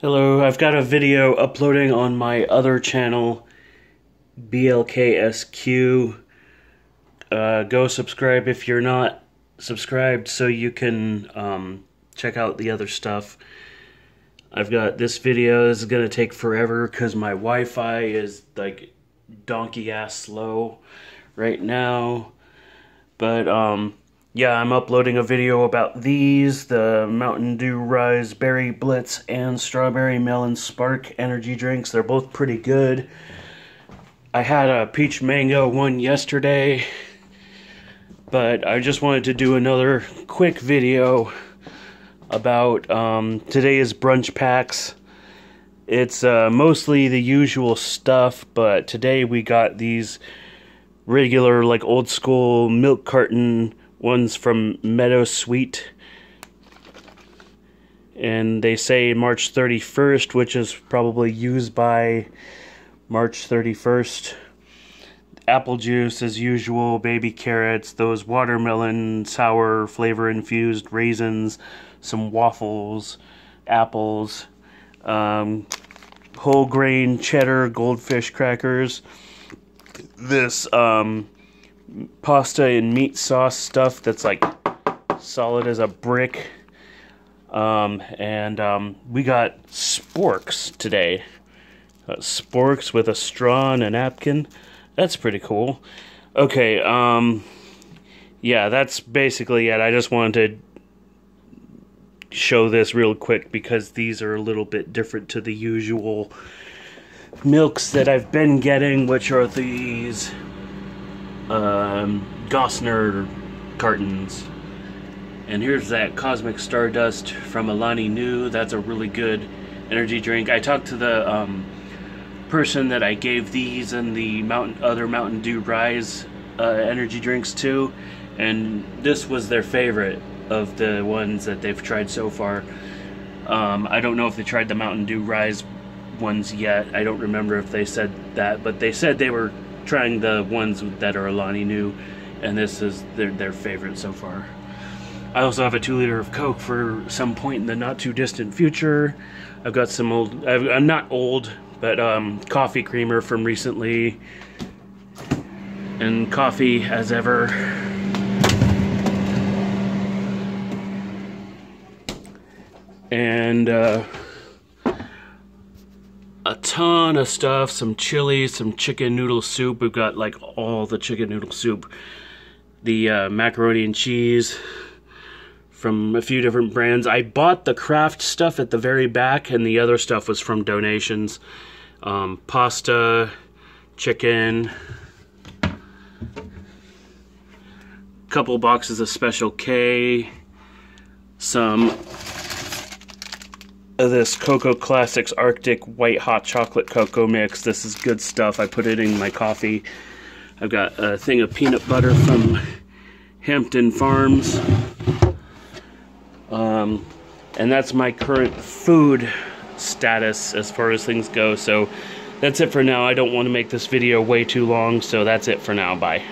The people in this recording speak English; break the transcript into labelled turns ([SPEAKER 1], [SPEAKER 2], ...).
[SPEAKER 1] Hello, I've got a video uploading on my other channel, BLKSQ. Uh, go subscribe if you're not subscribed so you can um, check out the other stuff. I've got this video, this is going to take forever because my Wi-Fi is like donkey ass slow right now. But um, yeah, I'm uploading a video about these, the Mountain Dew Rise Berry Blitz and Strawberry Melon Spark energy drinks. They're both pretty good. I had a peach mango one yesterday, but I just wanted to do another quick video about um, today's brunch packs. It's uh, mostly the usual stuff, but today we got these regular, like old school milk carton One's from Meadow Sweet. And they say March 31st, which is probably used by March 31st. Apple juice, as usual, baby carrots, those watermelon, sour, flavor infused raisins, some waffles, apples, um, whole grain cheddar goldfish crackers. This um, pasta and meat sauce stuff that's like solid as a brick. Um, and um, we got sporks today. Got sporks with a straw and a napkin. That's pretty cool. Okay, um, yeah, that's basically it. I just wanted to show this real quick because these are a little bit different to the usual milks that I've been getting, which are these um, Gossner cartons. And here's that Cosmic Stardust from Alani Nu. That's a really good energy drink. I talked to the um, person that I gave these and the mountain, other Mountain Dew Rise uh, energy drinks to, and this was their favorite of the ones that they've tried so far. Um, I don't know if they tried the Mountain Dew Rise ones yet. I don't remember if they said that, but they said they were trying the ones that are Alani Nu, and this is their, their favorite so far. I also have a two liter of Coke for some point in the not too distant future. I've got some old, i am not old, but um, coffee creamer from recently, and coffee as ever. And uh, a ton of stuff, some chili, some chicken noodle soup. We've got like all the chicken noodle soup. The uh, macaroni and cheese from a few different brands. I bought the Kraft stuff at the very back and the other stuff was from donations. Um, pasta, chicken, couple boxes of Special K, some this Cocoa Classics Arctic White Hot Chocolate Cocoa Mix. This is good stuff. I put it in my coffee. I've got a thing of peanut butter from Hampton Farms. Um, and that's my current food status as far as things go. So that's it for now. I don't want to make this video way too long, so that's it for now. Bye.